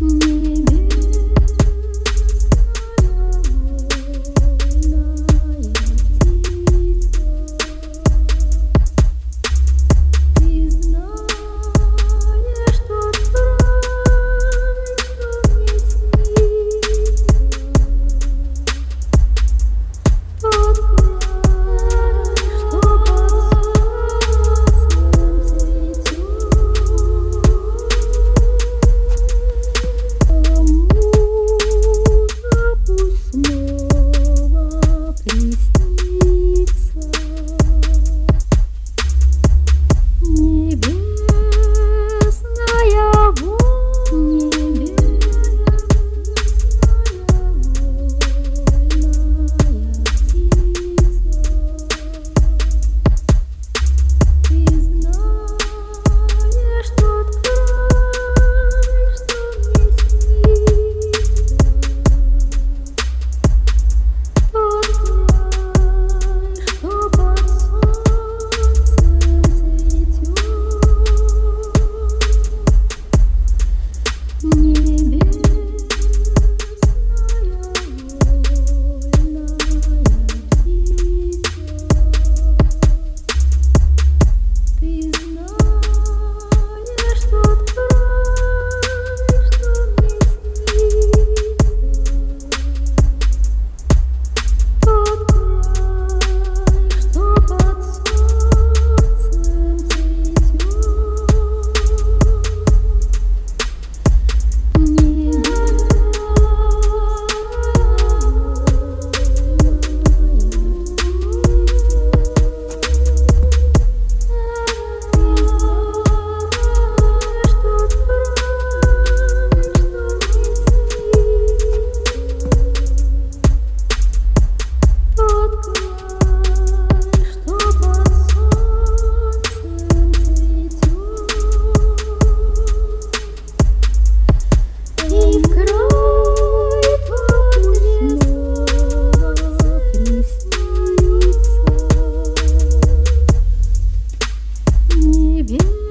Mm-hmm. You.